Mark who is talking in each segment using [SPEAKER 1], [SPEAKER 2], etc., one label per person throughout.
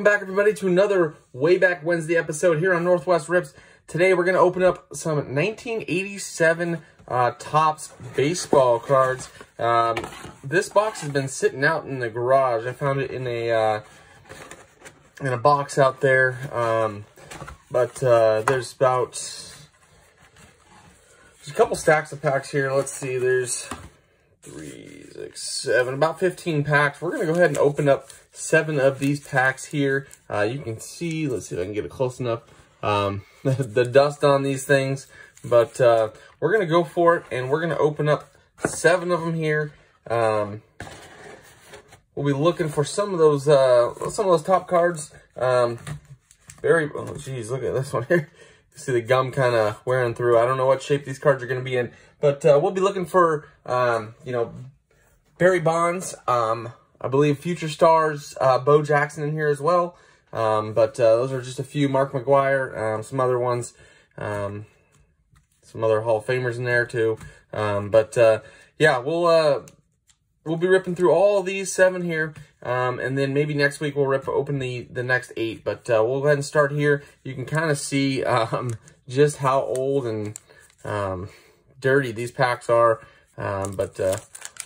[SPEAKER 1] welcome back everybody to another Way Back Wednesday episode here on Northwest Rips. Today we're going to open up some 1987 uh, Topps baseball cards. Um, this box has been sitting out in the garage. I found it in a uh, in a box out there. Um, but uh, there's about there's a couple stacks of packs here. Let's see. There's three, six, seven, about 15 packs. We're going to go ahead and open up seven of these packs here. Uh, you can see, let's see if I can get it close enough, um, the dust on these things. But uh, we're going to go for it, and we're going to open up seven of them here. Um, we'll be looking for some of those uh, some of those top cards. Um, very, oh geez, look at this one here. see the gum kind of wearing through. I don't know what shape these cards are going to be in, but uh, we'll be looking for, um, you know, Barry Bonds, um, I believe Future Stars, uh, Bo Jackson in here as well. Um, but uh, those are just a few. Mark McGwire, um, some other ones, um, some other Hall of Famers in there too. Um, but uh, yeah, we'll uh, we'll be ripping through all these seven here. Um, and then maybe next week we'll rip open the, the next eight. But uh, we'll go ahead and start here. You can kind of see um, just how old and um, dirty these packs are. Um, but uh,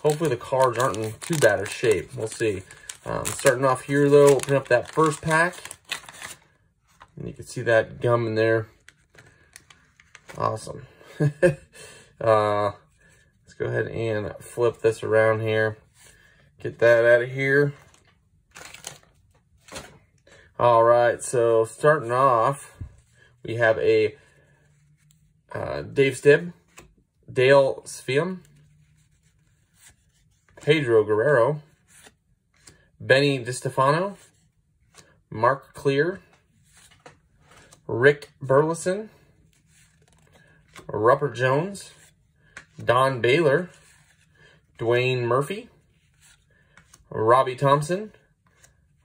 [SPEAKER 1] hopefully the cards aren't in too bad a shape. We'll see. Um, starting off here, though, open up that first pack. And you can see that gum in there. Awesome. uh, let's go ahead and flip this around here. Get that out of here. All right, so starting off, we have a uh, Dave Stieb, Dale Sveum, Pedro Guerrero, Benny DiStefano, Mark Clear, Rick Burleson, Ruppert Jones, Don Baylor, Dwayne Murphy, Robbie Thompson,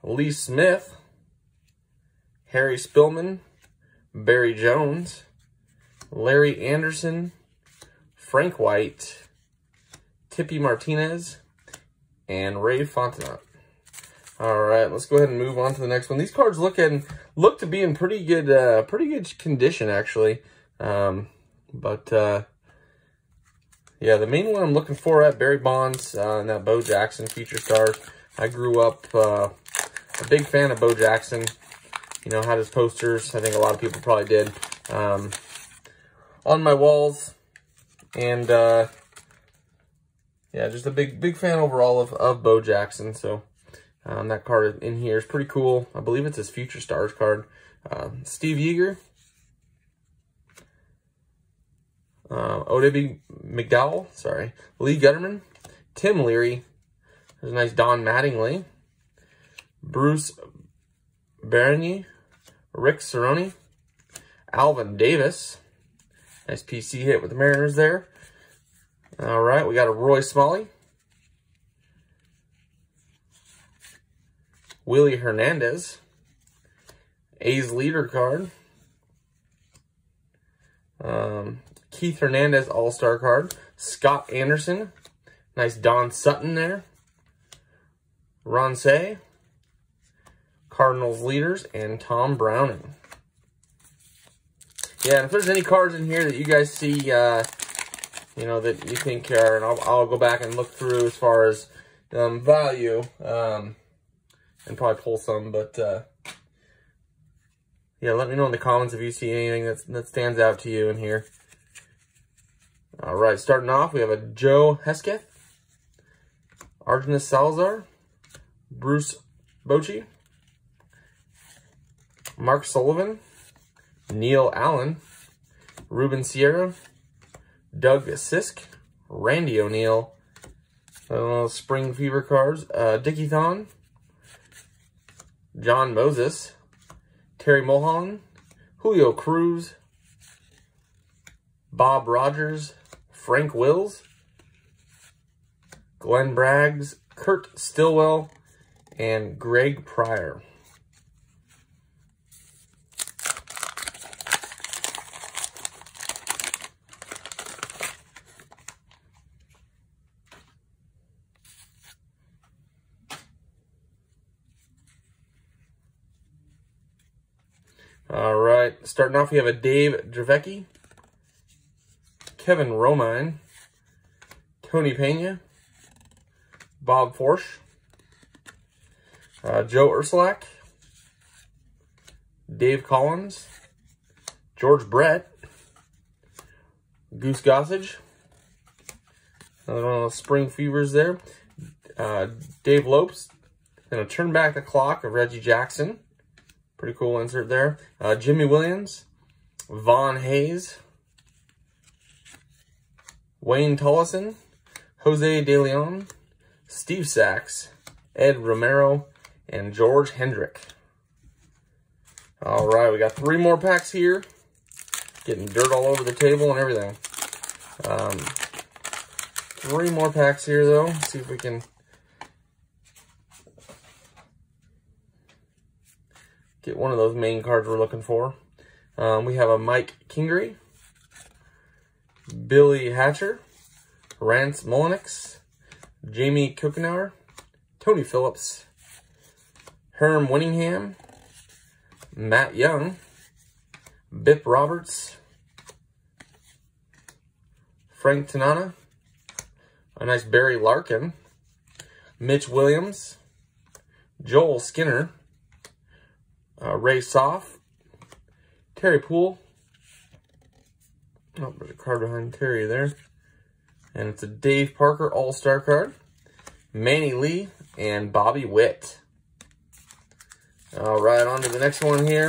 [SPEAKER 1] Lee Smith, Harry Spilman, Barry Jones, Larry Andersen, Frank White, Tippy Martinez, and Ray Fontenot. All right, let's go ahead and move on to the next one. These cards look and look to be in pretty good, uh, pretty good condition actually. Um, but uh, yeah, the main one I'm looking for at Barry Bonds uh, and that Bo Jackson Future Stars. I grew up uh, a big fan of Bo Jackson you know, had his posters. I think a lot of people probably did. Um, on my walls. And, uh, yeah, just a big, big fan overall of, of Bo Jackson. So, um, that card in here is pretty cool. I believe it's his Future Stars card. Uh, Steve Yeager. Uh, O.W. McDowell, sorry. Lee Guetterman. Tim Leary. There's a nice Don Mattingly. Bruce Berenyi, Rick Cerone, Alvin Davis. Nice PC hit with the Mariners there. All right, we got a Roy Smalley. Willie Hernandez. A's leader card. Um, Keith Hernandez All-Star card. Scott Anderson. Nice Don Sutton there. Ron Cey. Cardinals leaders, and Tom Browning. Yeah, if there's any cards in here that you guys see, uh, you know, that you think are, and I'll, I'll go back and look through as far as um, value, um, and probably pull some, but, uh, yeah, let me know in the comments if you see anything that's, that stands out to you in here. All right, starting off, we have a Joe Hesketh, Argenis Salazar, Bruce Bochy, Mark Sullivan, Neil Allen, Ruben Sierra, Doug Sisk, Randy O'Neal, Spring Fever cards, uh, Dickie Thon, John Moses, Terry Mulholland, Julio Cruz, Bob Rogers, Frank Wills, Glenn Braggs, Kurt Stillwell, and Greg Pryor. All right, starting off, we have a Dave Dravecky, Kevin Romine, Tony Pena, Bob Forsch, uh, Joe Orsulak, Dave Collins, George Brett, Goose Gossage, another one of spring fevers there, uh, Dave Lopes, Gonna turn back the clock of Reggie Jackson. Pretty cool insert there. Uh, Jimmy Williams, Von Hayes, Wayne Tolleson, Jose De Leon, Steve Sax, Ed Romero, and George Hendrick. All right, we got three more packs here. Getting dirt all over the table and everything. Um, three more packs here, though. Let's see if we can get one of those main cards we're looking for. Um, we have a Mike Kingery, Billy Hatcher, Rance Mulliniks, Jamie Kuchenauer, Tony Phillips, Herm Winningham, Matt Young, Bip Roberts, Frank Tanana, a nice Barry Larkin, Mitch Williams, Joel Skinner, uh, Ray Soff, Terry Puhl. Oh, there's a card behind Terry there. And it's a Dave Parker All-Star card. Manny Lee and Bobby Witt. All right, on to the next one here.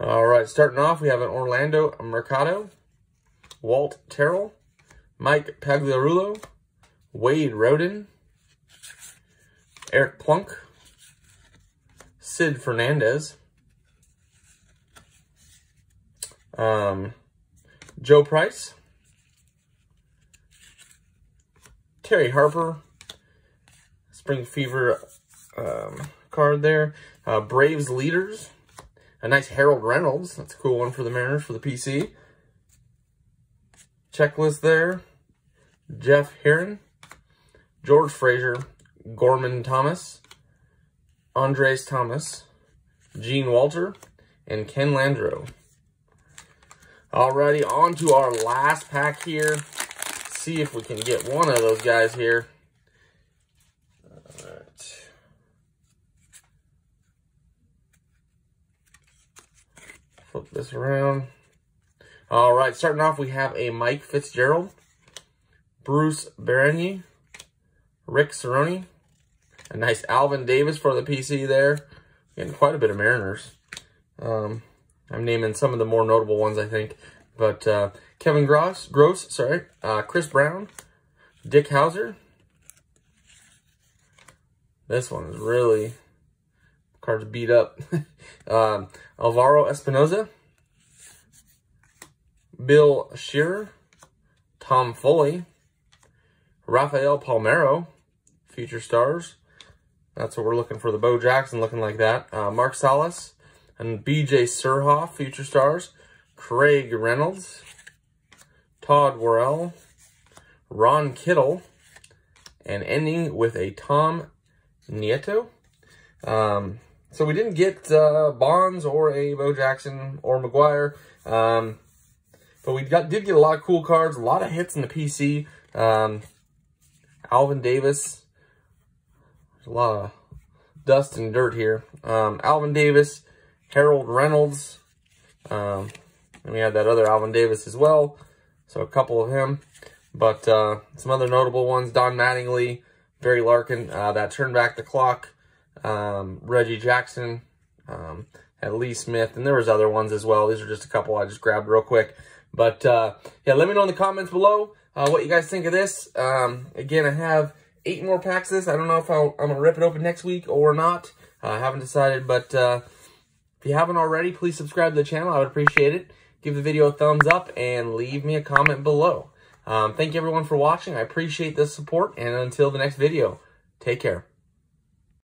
[SPEAKER 1] All right, starting off, we have an Orlando Mercado, Walt Terrell, Mike Pagliarulo, Wade Rowdon, Eric Plunk, Sid Fernandez, um, Joe Price, Terry Harper, Spring Fever um, card there, uh, Braves Leaders, a nice Harold Reynolds. That's a cool one for the Mariners for the PC. Checklist there. Jeff Hearron. George Frazier. Gorman Thomas. Andres Thomas. Gene Walter. And Ken Landreaux. Alrighty, on to our last pack here. See if we can get one of those guys here. Flip this around. All right, starting off, we have a Mike Fitzgerald, Bruce Berenyi, Rick Cerone, a nice Alvin Davis for the PC there. Getting quite a bit of Mariners. Um, I'm naming some of the more notable ones, I think. But uh, Kevin Gross, Gross, sorry, uh, Chris Brown, Dick Howser. This one is really Card's beat up. um, Alvaro Espinoza. Bill Shearer. Tom Foley. Rafael Palmeiro. Future Stars. That's what we're looking for. The Bo Jackson looking like that. Uh, Mark Salas. And BJ Surhoff. Future Stars. Craig Reynolds. Todd Worrell. Ron Kittle. And ending with a Tom Nieto. Um, so we didn't get uh, Bonds or a Bo Jackson or McGwire. Um, but we got did get a lot of cool cards, a lot of hits in the PC. Um, Alvin Davis. There's a lot of dust and dirt here. Um, Alvin Davis, Harold Reynolds. Um, and we had that other Alvin Davis as well. So a couple of him. But uh, some other notable ones, Don Mattingly, Barry Larkin, uh, that turned back the clock um, Reggie Jackson, um, Lee Smith, and there was other ones as well. These are just a couple I just grabbed real quick. But, uh, yeah, let me know in the comments below uh, what you guys think of this. Um, again, I have eight more packs this. I don't know if i am going to rip it open next week or not. Uh, I haven't decided, but uh, if you haven't already, please subscribe to the channel. I would appreciate it. Give the video a thumbs up and leave me a comment below. Um, thank you, everyone, for watching. I appreciate the support, and until the next video, take care.